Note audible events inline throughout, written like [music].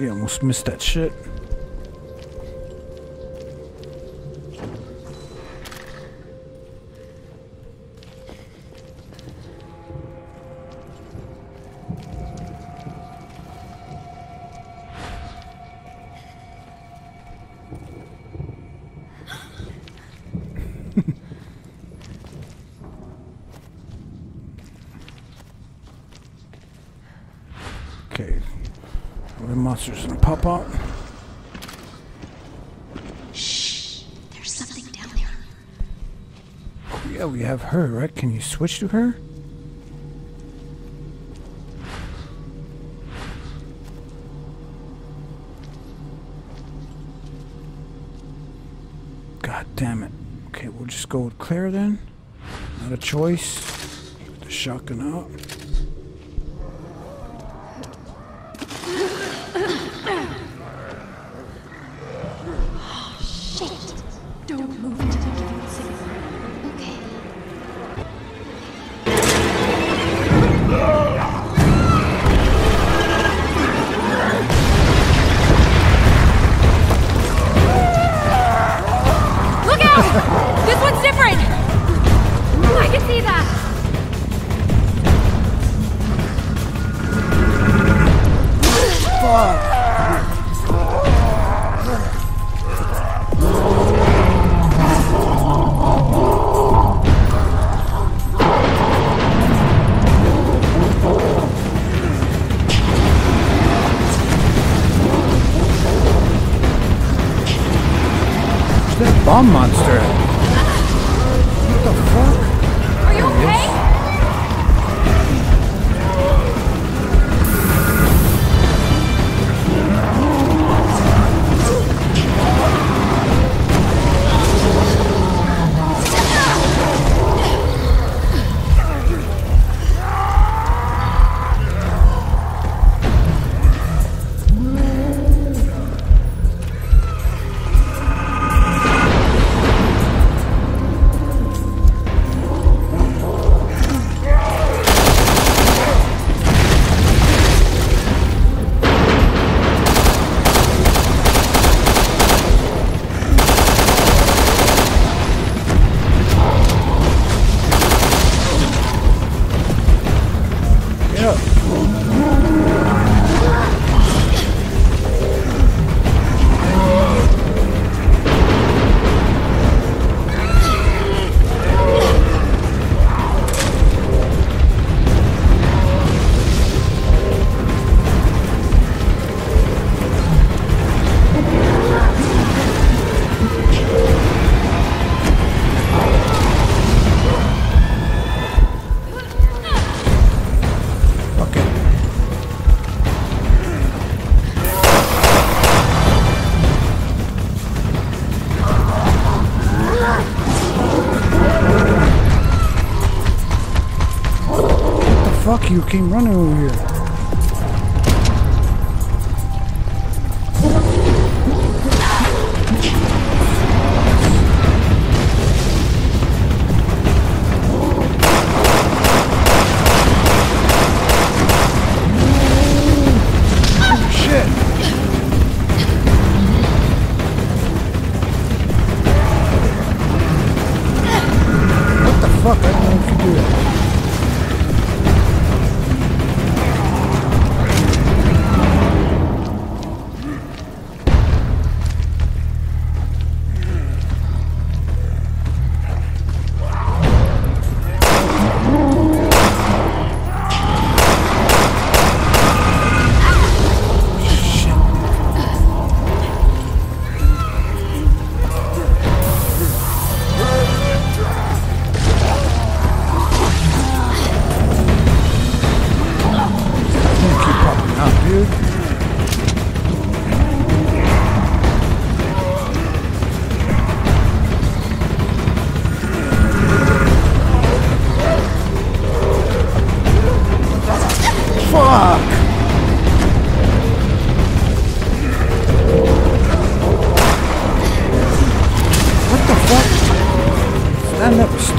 I almost missed that shit. Have her, right? Can you switch to her? God damn it. Okay, we'll just go with Claire then. Not a choice. Get the shotgun out. [laughs] the fuck? Came running over here.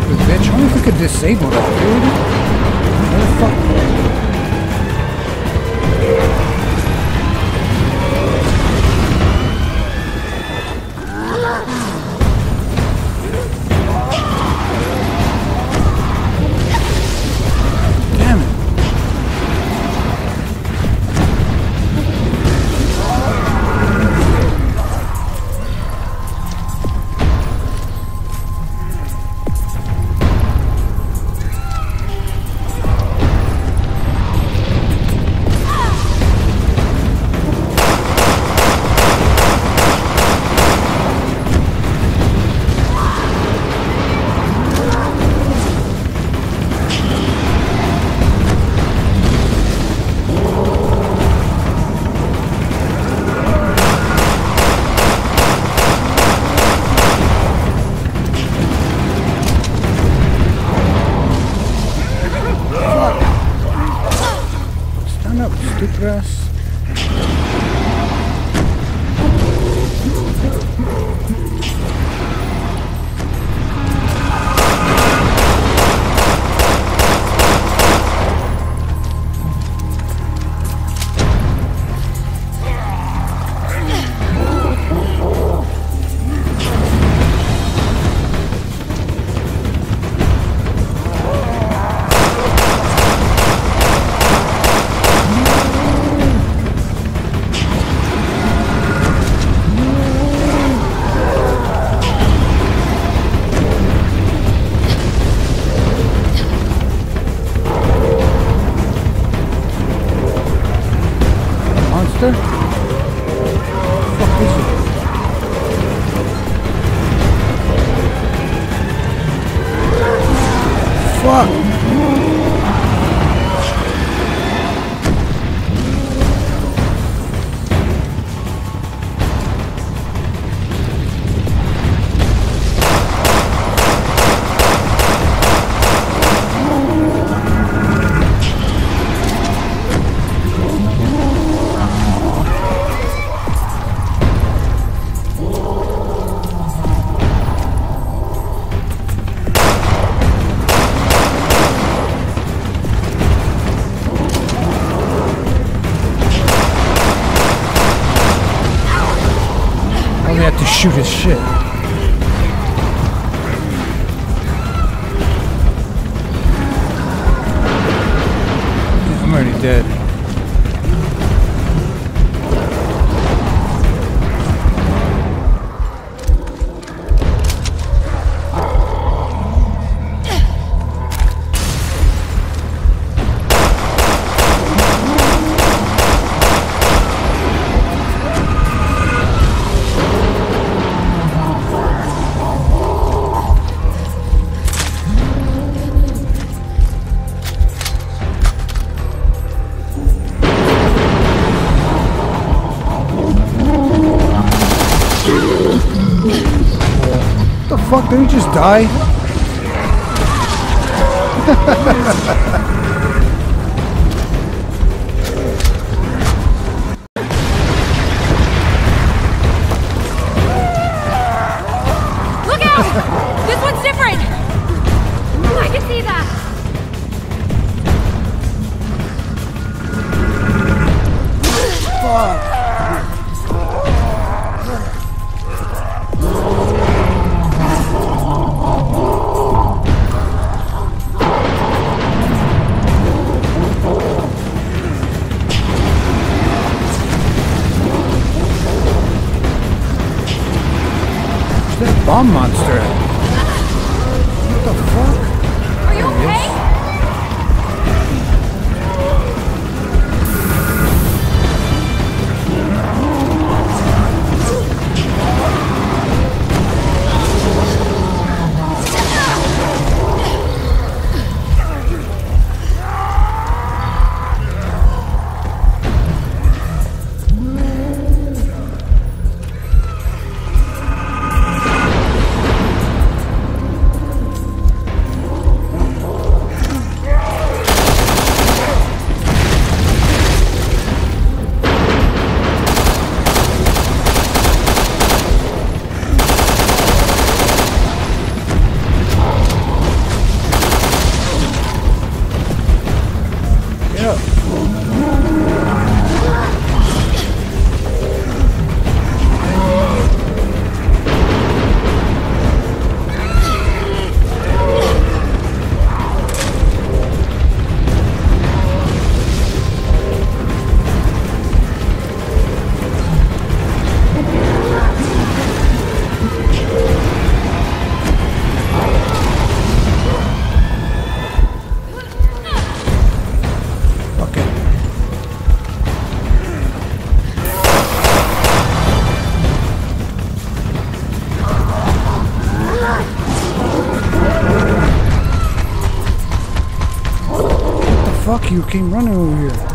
Stupid bitch. I wonder if we could disable that, dude. Seite. die? Look out! this one's different! I can see that! Fuck! bomb monster. you came running over here.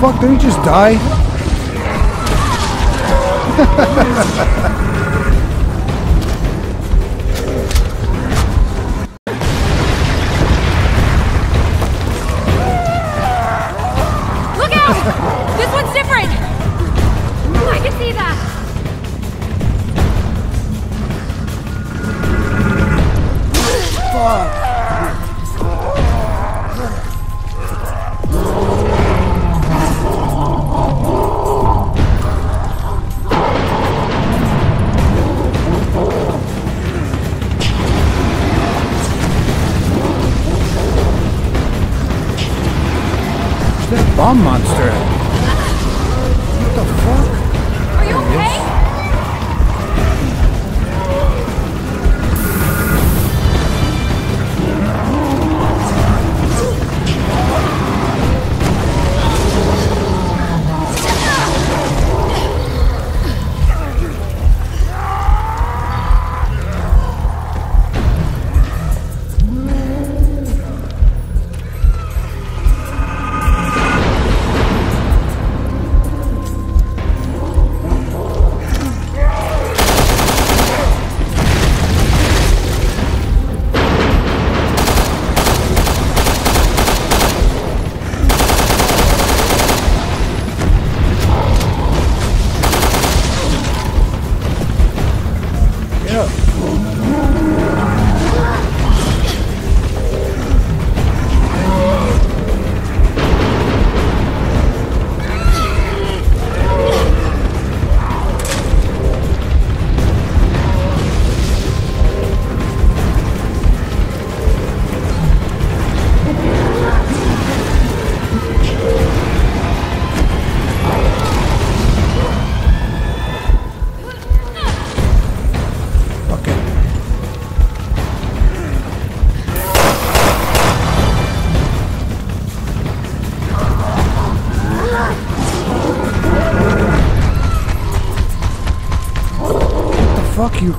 Fuck? Did he just die? [laughs] bomb monster Yeah.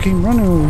Came running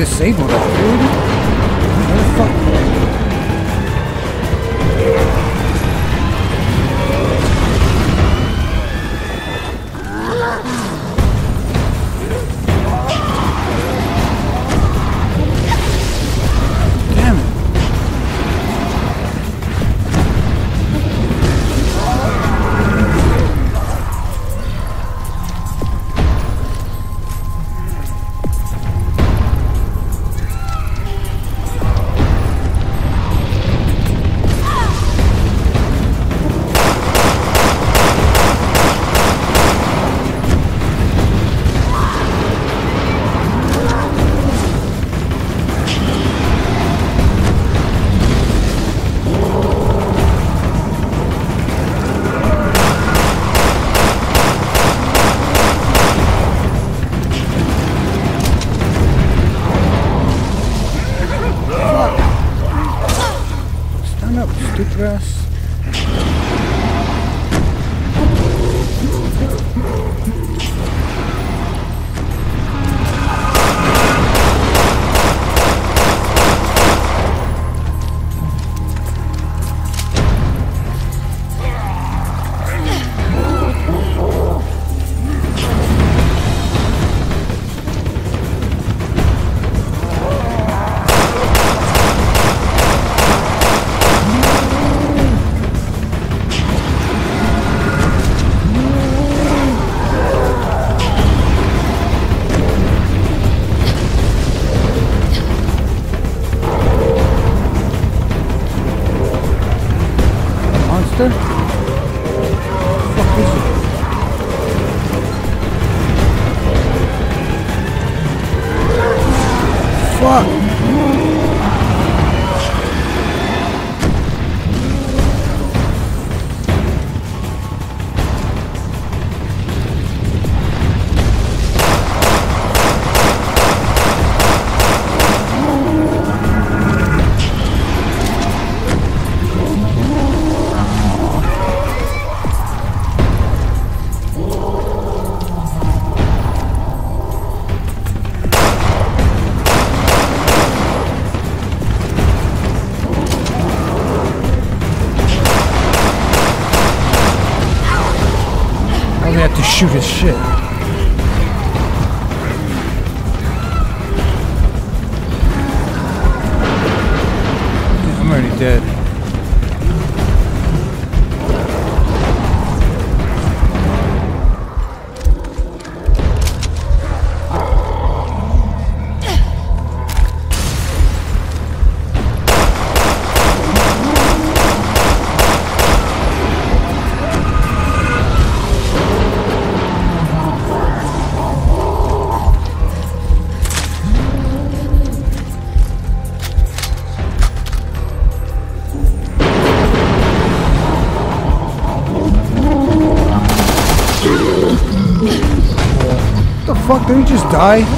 I wonder shoot his shit. Did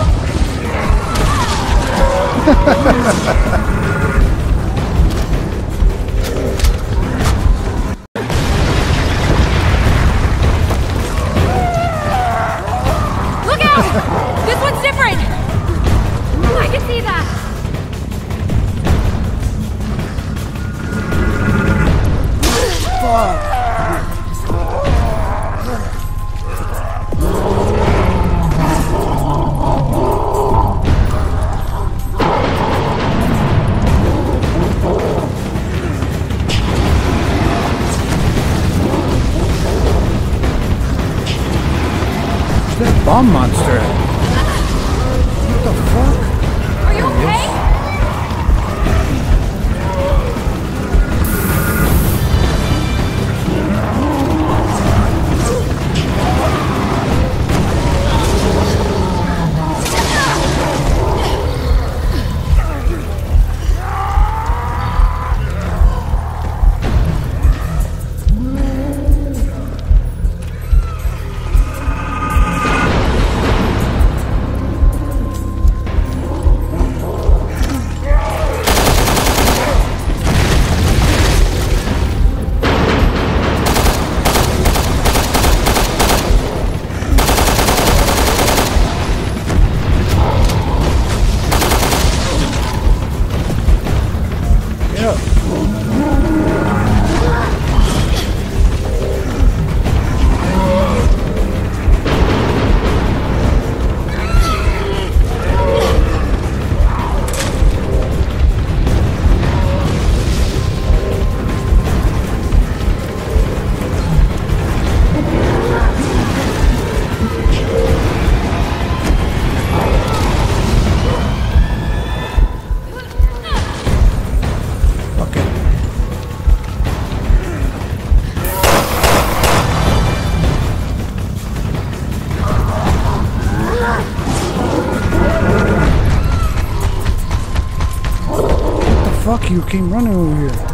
came running over here.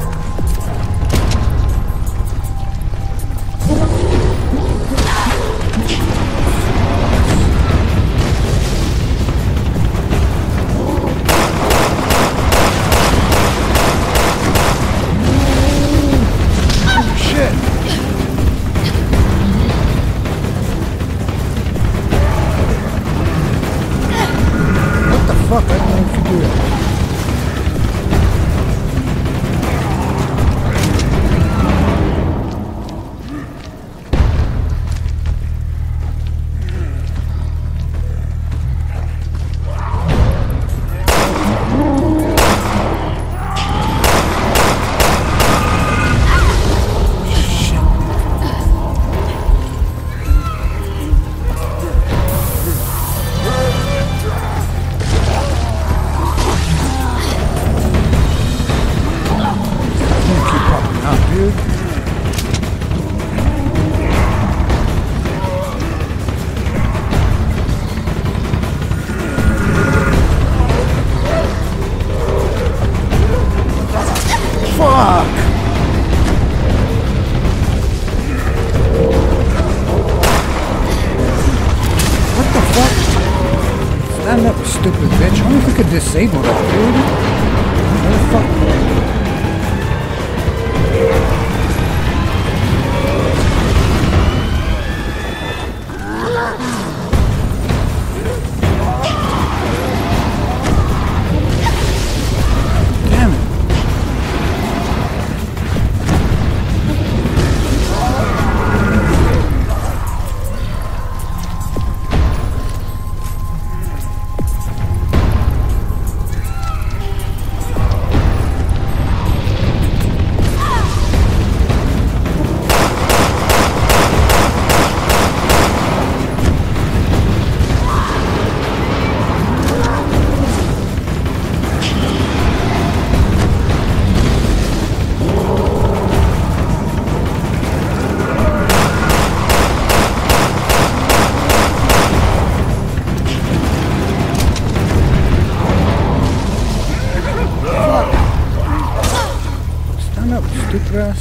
Stand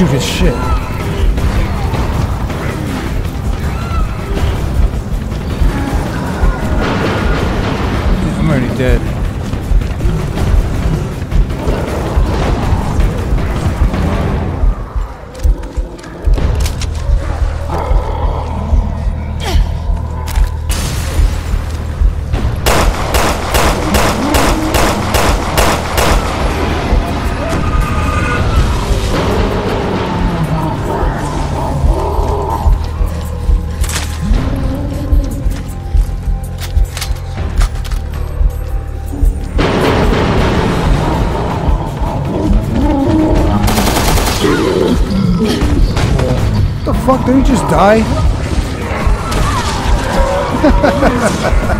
shoot his shit. Die? [laughs]